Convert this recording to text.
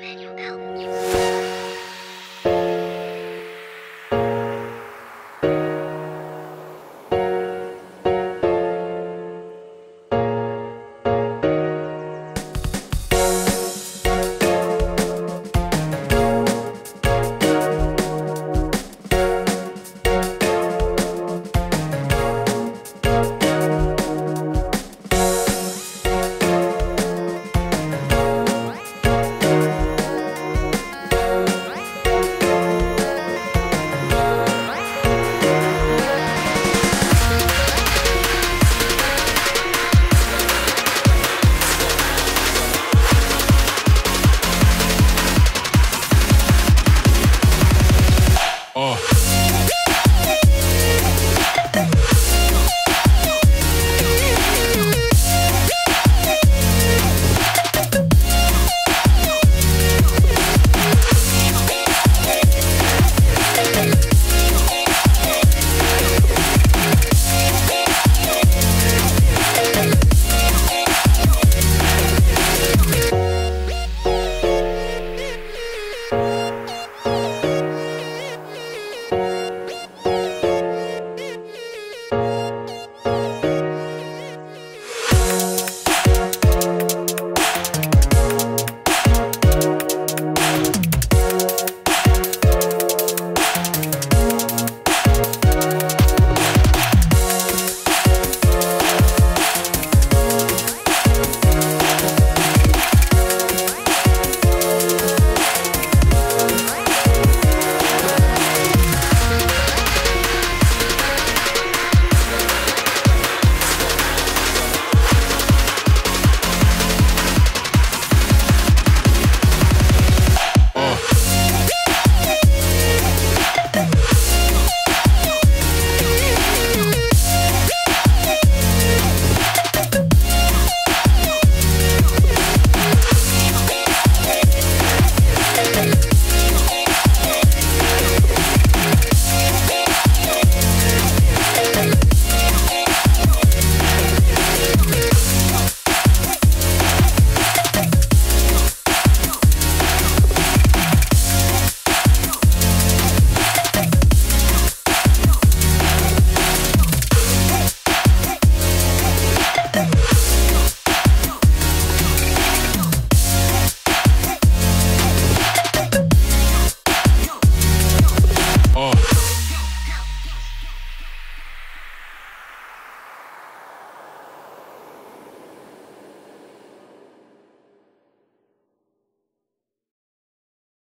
Manual help.